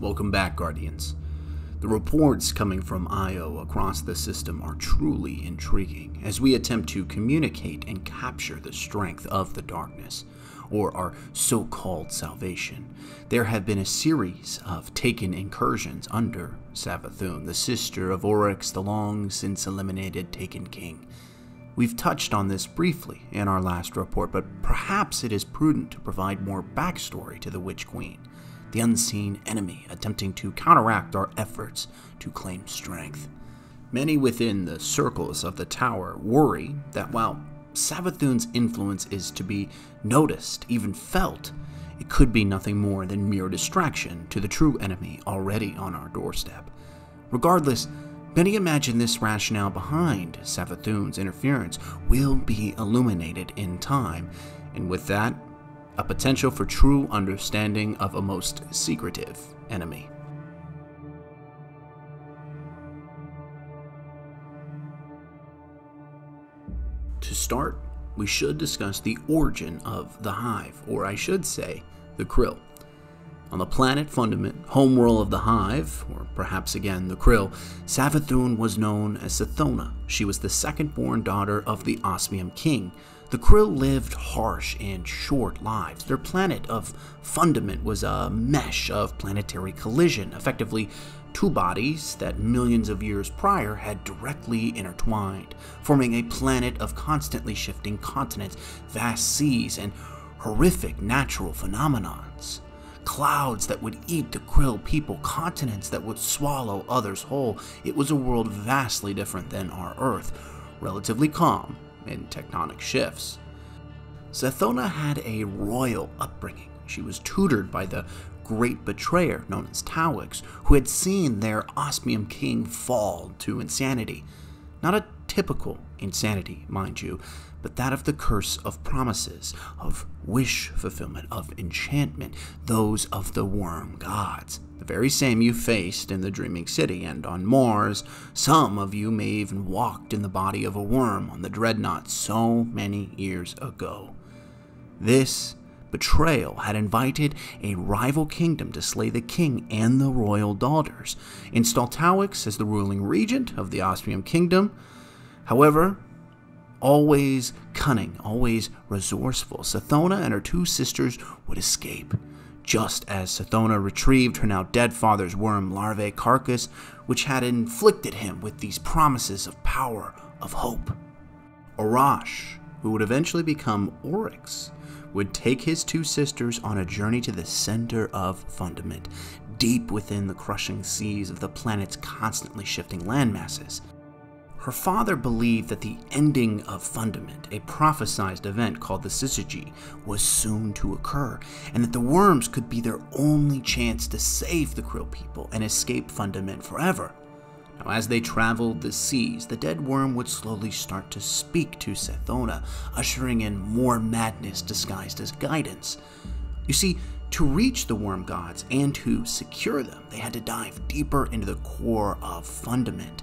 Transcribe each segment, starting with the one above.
Welcome back, Guardians. The reports coming from Io across the system are truly intriguing as we attempt to communicate and capture the strength of the darkness, or our so called salvation. There have been a series of taken incursions under Savathun, the sister of Oryx, the long since eliminated Taken King. We've touched on this briefly in our last report, but perhaps it is prudent to provide more backstory to the Witch Queen the unseen enemy attempting to counteract our efforts to claim strength. Many within the circles of the tower worry that while Savathun's influence is to be noticed, even felt, it could be nothing more than mere distraction to the true enemy already on our doorstep. Regardless, many imagine this rationale behind Savathun's interference will be illuminated in time, and with that, a potential for true understanding of a most secretive enemy. To start, we should discuss the origin of the Hive, or I should say, the Krill. On the planet Fundament, homeworld of the Hive, or perhaps again the Krill, Savathun was known as Sathona. She was the second born daughter of the Osmium King, the Krill lived harsh and short lives. Their planet of fundament was a mesh of planetary collision, effectively two bodies that millions of years prior had directly intertwined, forming a planet of constantly shifting continents, vast seas, and horrific natural phenomenons. Clouds that would eat the krill people, continents that would swallow others whole. It was a world vastly different than our Earth, relatively calm, in tectonic shifts. Sathona had a royal upbringing. She was tutored by the great betrayer known as Tawix, who had seen their osmium king fall to insanity. Not a typical insanity, mind you, but that of the curse of promises, of wish fulfillment, of enchantment, those of the worm gods the very same you faced in the Dreaming City and on Mars. Some of you may even walked in the body of a worm on the Dreadnought so many years ago. This betrayal had invited a rival kingdom to slay the king and the royal daughters, install Tawix as the ruling regent of the Osmium Kingdom. However, always cunning, always resourceful, Sathona and her two sisters would escape just as Sathona retrieved her now dead father's worm larvae carcass, which had inflicted him with these promises of power, of hope. Aurash, who would eventually become Oryx, would take his two sisters on a journey to the center of Fundament, deep within the crushing seas of the planet's constantly shifting landmasses. Her father believed that the ending of Fundament, a prophesized event called the Syzygy, was soon to occur, and that the worms could be their only chance to save the Krill people and escape Fundament forever. Now, as they traveled the seas, the dead worm would slowly start to speak to Sathona, ushering in more madness disguised as guidance. You see, to reach the worm gods and to secure them, they had to dive deeper into the core of Fundament.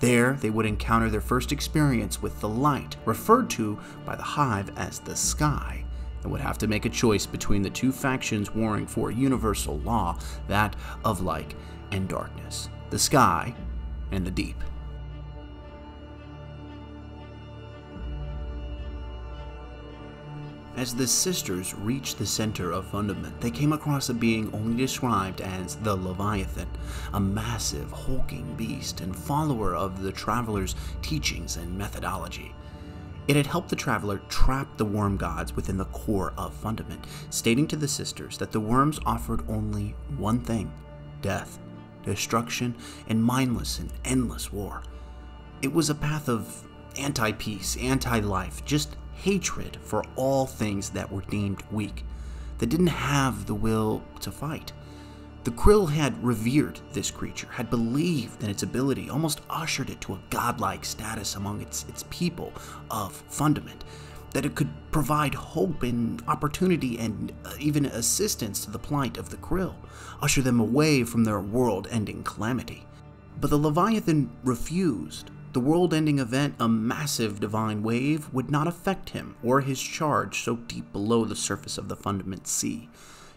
There, they would encounter their first experience with the light, referred to by the Hive as the sky, and would have to make a choice between the two factions warring for a universal law, that of light and darkness, the sky and the deep. As the sisters reached the center of Fundament, they came across a being only described as the Leviathan, a massive, hulking beast and follower of the traveler's teachings and methodology. It had helped the traveler trap the worm gods within the core of Fundament, stating to the sisters that the worms offered only one thing death, destruction, and mindless and endless war. It was a path of anti peace, anti life, just hatred for all things that were deemed weak, that didn't have the will to fight. The Krill had revered this creature, had believed in its ability, almost ushered it to a godlike status among its, its people of fundament, that it could provide hope and opportunity and uh, even assistance to the plight of the Krill, usher them away from their world ending calamity. But the Leviathan refused the world ending event, a massive divine wave, would not affect him or his charge so deep below the surface of the fundament sea.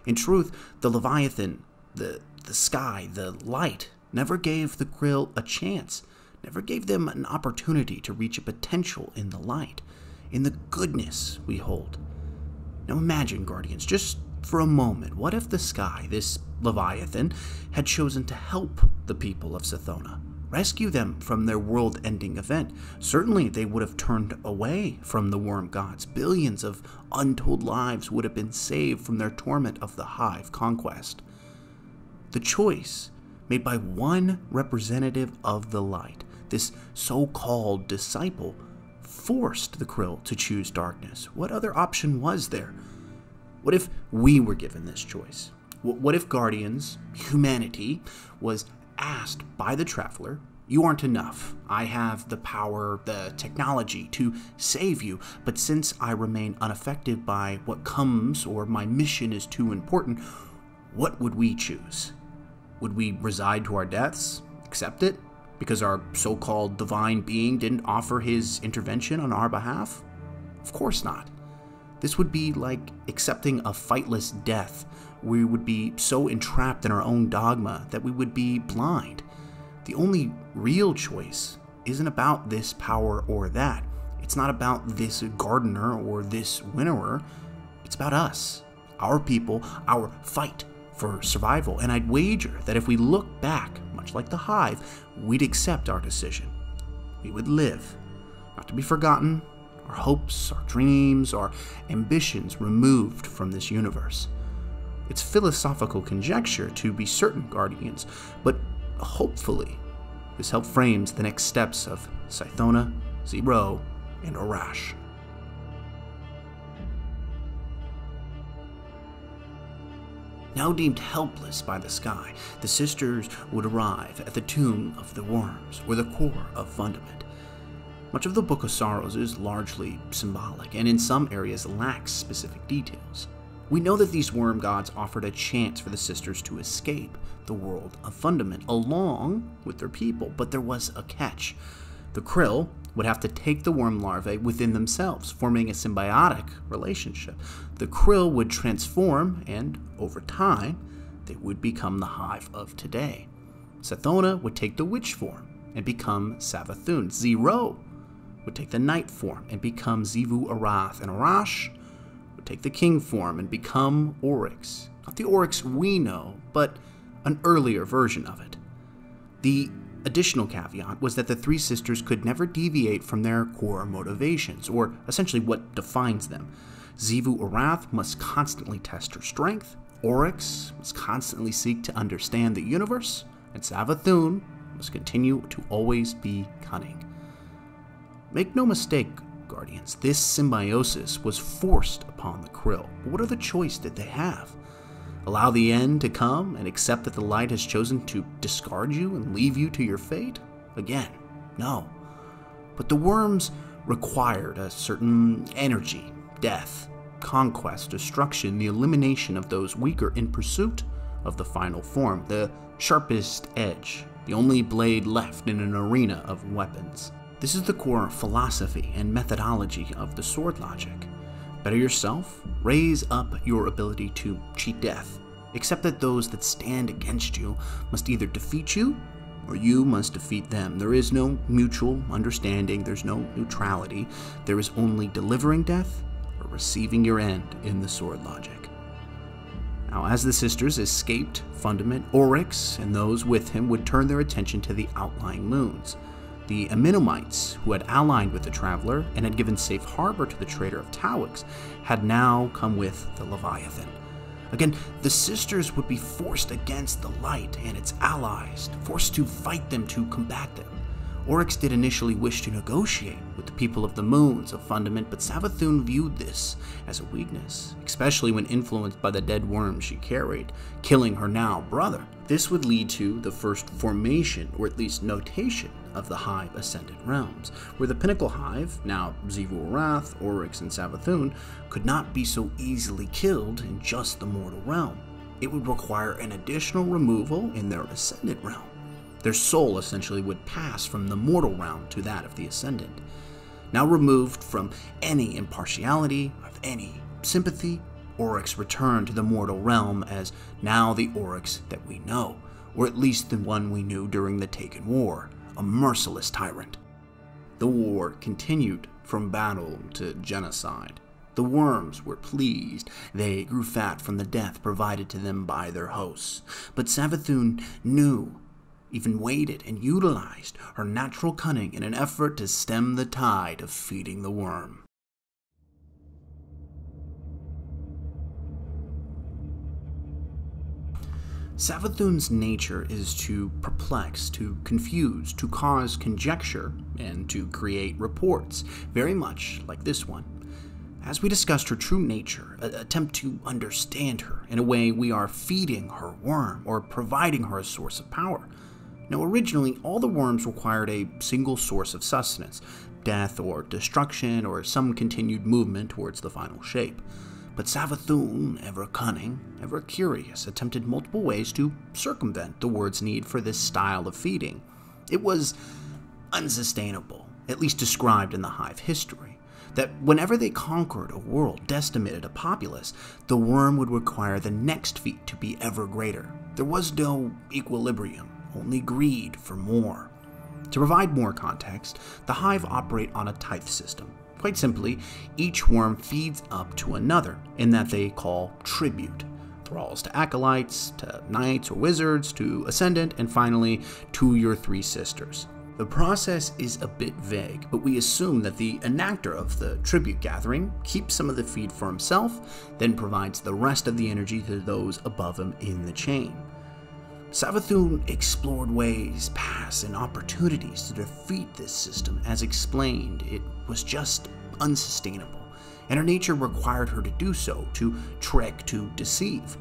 In truth, the Leviathan The, the sky, the light, never gave the Krill a chance, never gave them an opportunity to reach a potential in the light, in the goodness we hold. Now imagine, Guardians, just for a moment, what if the sky, this Leviathan, had chosen to help the people of Sathona? Rescue them from their world ending event. Certainly, they would have turned away from the worm gods. Billions of untold lives would have been saved from their torment of the Hive conquest. The choice made by one representative of the light, this so called disciple, forced the Krill to choose darkness. What other option was there? What if we were given this choice? What if Guardians, humanity, was asked by the Traveler, You aren't enough. I have the power, the technology to save you, but since I remain unaffected by what comes or my mission is too important, what would we choose? Would we reside to our deaths? Accept it? Because our so called divine being didn't offer his intervention on our behalf? Of course not. This would be like accepting a fightless death. We would be so entrapped in our own dogma that we would be blind. The only real choice isn't about this power or that. It's not about this gardener or this winnower. It's about us, our people, our fight for survival, and I'd wager that if we look back, much like the hive, we'd accept our decision. We would live, not to be forgotten, our hopes, our dreams, our ambitions removed from this universe. It's philosophical conjecture to be certain, Guardians, but hopefully this help frames the next steps of Sathona, Zero, and Aurash. Now deemed helpless by the sky, the sisters would arrive at the tomb of the worms, or the core of Fundament. Much of the Book of Sorrows is largely symbolic, and in some areas lacks specific details. We know that these worm gods offered a chance for the sisters to escape the world of Fundament along with their people, but there was a catch. The krill would have to take the worm larvae within themselves, forming a symbiotic relationship. The krill would transform, and over time, they would become the hive of today. Sathona would take the witch form and become Savathun. Xi Ro would take the knight form and become Xivu Arath. And Aurash would take the king form and become Oryx. Not the Oryx we know, but an earlier version of it. The additional caveat was that the three sisters could never deviate from their core motivations, or essentially what defines them. Xivu Arath must constantly test her strength, Oryx must constantly seek to understand the universe, and Savathun must continue to always be cunning. Make no mistake, Guardians, this symbiosis was forced upon the Krill. But what other choice did they have? Allow the end to come and accept that the light has chosen to discard you and leave you to your fate? Again, no. But the worms required a certain energy, death, conquest, destruction, the elimination of those weaker in pursuit of the final form, the sharpest edge, the only blade left in an arena of weapons. This is the core philosophy and methodology of the sword logic. Better yourself, raise up your ability to cheat death. except that those that stand against you must either defeat you or you must defeat them. There is no mutual understanding, there's no neutrality. There is only delivering death or receiving your end in the sword logic. Now, as the sisters escaped Fundament, Oryx and those with him would turn their attention to the outlying moons. The Ammonites, who had allied with the Traveler and had given safe harbor to the traitor of Tawix, had now come with the Leviathan. Again, the sisters would be forced against the light and its allies, forced to fight them to combat them. Oryx did initially wish to negotiate with the people of the moons of Fundament, but Savathun viewed this as a weakness, especially when influenced by the dead worm she carried, killing her now brother. This would lead to the first formation, or at least notation, of the Hive Ascendant Realms, where the Pinnacle Hive, now Xivu Arath, Oryx, and Savathun, could not be so easily killed in just the mortal realm. It would require an additional removal in their Ascendant realm. Their soul essentially would pass from the mortal realm to that of the Ascendant. Now removed from any impartiality, of any sympathy, Oryx returned to the mortal realm as now the Oryx that we know, or at least the one we knew during the Taken War, a merciless tyrant. The war continued from battle to genocide. The worms were pleased. They grew fat from the death provided to them by their hosts. But Savathun knew, even waited and utilized her natural cunning in an effort to stem the tide of feeding the worm. Savathun's nature is to perplex, to confuse, to cause conjecture, and to create reports, very much like this one. As we discussed her true nature, attempt to understand her in a way we are feeding her worm or providing her a source of power. Now, originally, all the worms required a single source of sustenance death or destruction or some continued movement towards the final shape. But Savathun, ever cunning, ever curious, attempted multiple ways to circumvent the word's need for this style of feeding. It was unsustainable, at least described in the hive history that whenever they conquered a world, decimated a populace, the worm would require the next feat to be ever greater. There was no equilibrium, only greed for more. To provide more context, the hive operate on a tithe system. Quite simply, each worm feeds up to another, in that they call tribute. Thralls to acolytes, to knights or wizards, to ascendant, and finally to your three sisters. The process is a bit vague, but we assume that the enactor of the tribute gathering keeps some of the feed for himself, then provides the rest of the energy to those above him in the chain. Savathun explored ways, paths, and opportunities to defeat this system. As explained, it was just unsustainable, and her nature required her to do so, to trick, to deceive.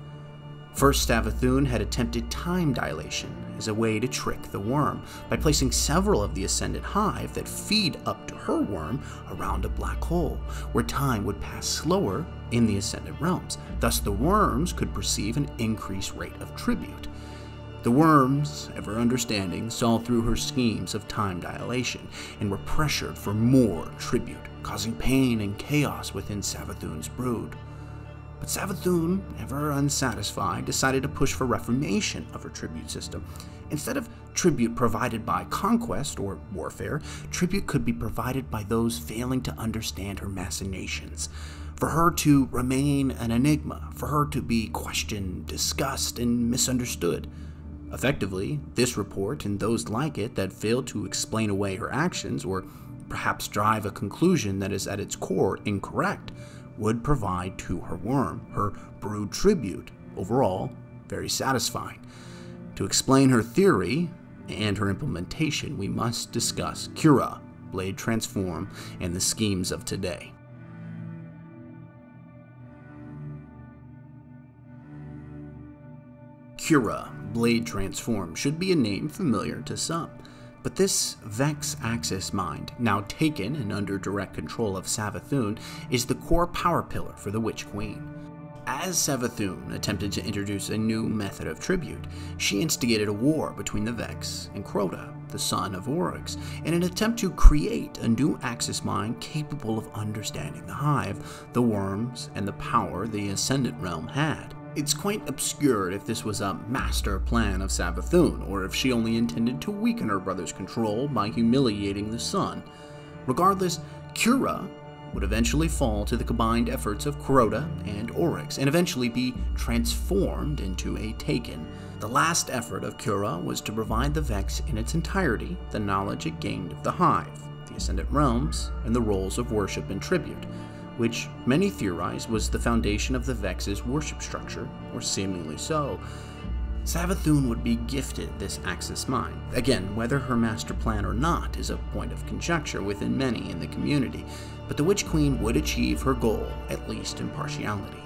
First, Savathun had attempted time dilation as a way to trick the worm by placing several of the Ascendant Hive that feed up to her worm around a black hole, where time would pass slower in the Ascendant realms. Thus, the worms could perceive an increased rate of tribute. The worms, ever understanding, saw through her schemes of time dilation and were pressured for more tribute, causing pain and chaos within Savathun's brood. But Savathun, ever unsatisfied, decided to push for reformation of her tribute system. Instead of tribute provided by conquest or warfare, tribute could be provided by those failing to understand her machinations. For her to remain an enigma, for her to be questioned, discussed, and misunderstood. Effectively, this report and those like it that fail to explain away her actions or perhaps drive a conclusion that is at its core incorrect would provide to her worm, her brood tribute, overall very satisfying. To explain her theory and her implementation, we must discuss Quria, Blade Transform, and the schemes of today. Quria, Blade Transform, should be a name familiar to some. But this Vex Axis mind, now taken and under direct control of Savathun, is the core power pillar for the Witch Queen. As Savathun attempted to introduce a new method of tribute, she instigated a war between the Vex and Crota, the son of Oryx, in an attempt to create a new Axis mind capable of understanding the Hive, the worms, and the power the Ascendant Realm had. It's quite obscure if this was a master plan of Savathun, or if she only intended to weaken her brother's control by humiliating the son. Regardless, Quria would eventually fall to the combined efforts of Crota and Oryx, and eventually be transformed into a Taken. The last effort of Quria was to provide the Vex in its entirety the knowledge it gained of the Hive, the Ascendant Realms, and the roles of worship and tribute which many theorize was the foundation of the Vex's worship structure, or seemingly so. Savathun would be gifted this Axis mind. Again, whether her master plan or not is a point of conjecture within many in the community, but the Witch Queen would achieve her goal, at least in partiality.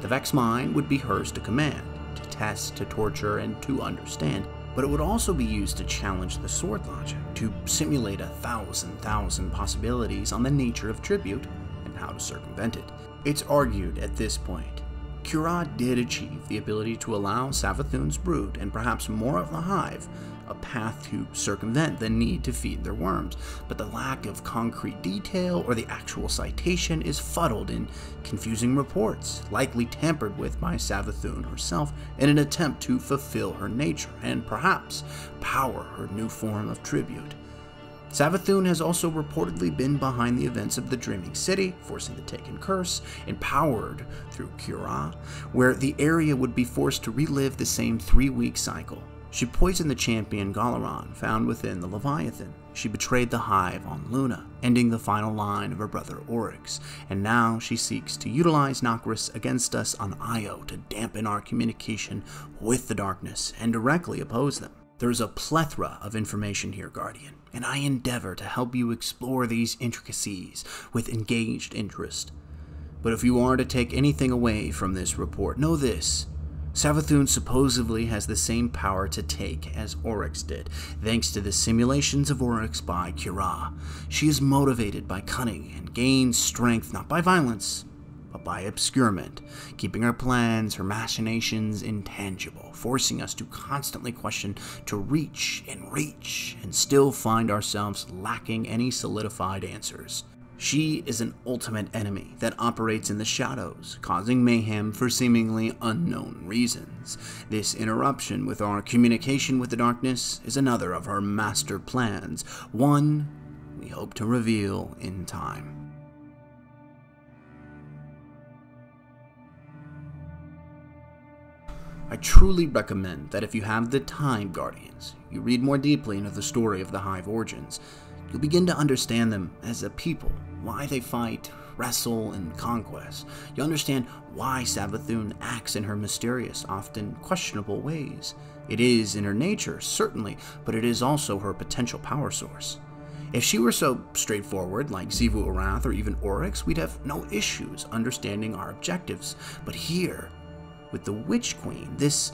The Vex mind would be hers to command, to test, to torture, and to understand, but it would also be used to challenge the sword logic, to simulate a thousand thousand possibilities on the nature of tribute how to circumvent it. It's argued at this point Quria did achieve the ability to allow Savathun's brood, and perhaps more of the hive, a path to circumvent the need to feed their worms, but the lack of concrete detail or the actual citation is fuddled in confusing reports, likely tampered with by Savathun herself in an attempt to fulfill her nature and perhaps power her new form of tribute. Savathun has also reportedly been behind the events of the Dreaming City, forcing the Taken Curse, empowered through Quria, where the area would be forced to relive the same three week cycle. She poisoned the champion Galaran, found within the Leviathan. She betrayed the Hive on Luna, ending the final line of her brother Oryx, and now she seeks to utilize Nokris against us on Io to dampen our communication with the darkness and directly oppose them. There's a plethora of information here, Guardian, and I endeavor to help you explore these intricacies with engaged interest. But if you are to take anything away from this report, know this. Savathun supposedly has the same power to take as Oryx did, thanks to the simulations of Oryx by Quria. She is motivated by cunning and gains strength not by violence, but by obscurement, keeping her plans, her machinations intangible, forcing us to constantly question, to reach and reach, and still find ourselves lacking any solidified answers. She is an ultimate enemy that operates in the shadows, causing mayhem for seemingly unknown reasons. This interruption with our communication with the darkness is another of her master plans, one we hope to reveal in time. I truly recommend that if you have the time, Guardians, you read more deeply into the story of the Hive origins. You'll begin to understand them as a people why they fight, wrestle, and conquest. You'll understand why Savathun acts in her mysterious, often questionable ways. It is in her nature, certainly, but it is also her potential power source. If she were so straightforward, like Xivu Arath or even Oryx, we'd have no issues understanding our objectives. But here, with the Witch Queen, this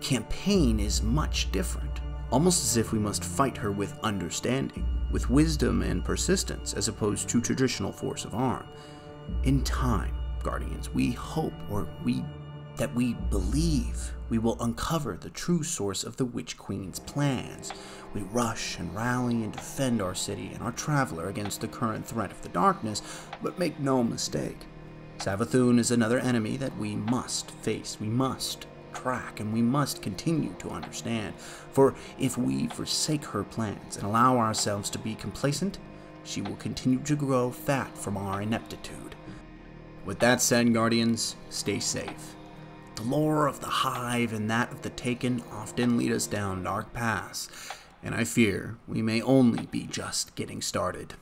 campaign is much different. Almost as if we must fight her with understanding with wisdom and persistence as opposed to traditional force of arm. In time, Guardians, we hope or we that we believe we will uncover the true source of the Witch Queen's plans. We rush and rally and defend our city and our traveler against the current threat of the darkness, but make no mistake. Savathun is another enemy that we must face, we must track, and we must continue to understand. For if we forsake her plans and allow ourselves to be complacent, she will continue to grow fat from our ineptitude. With that said, Guardians, stay safe. The lore of the Hive and that of the Taken often lead us down dark paths, and I fear we may only be just getting started.